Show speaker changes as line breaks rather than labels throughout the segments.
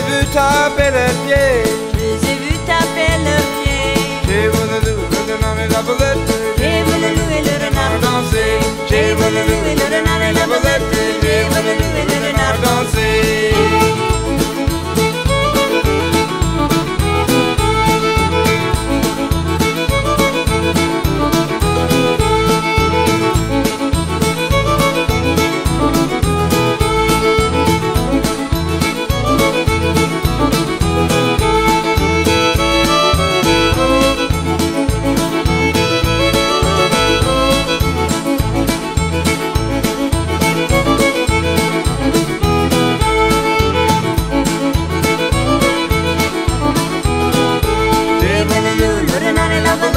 Je les ai vus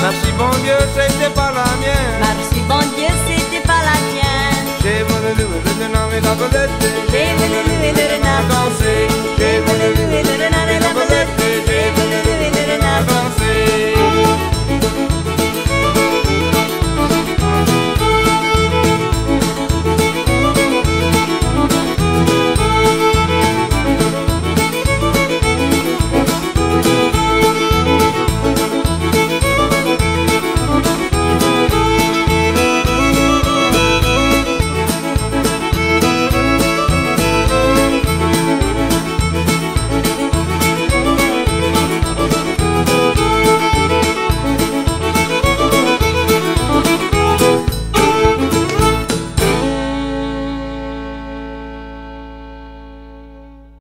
Merci bon Dieu, c'était pas la mienne.
Merci bon Dieu, c'était pas la tienne.
J'ai voulu le renard et la belette.
J'ai voulu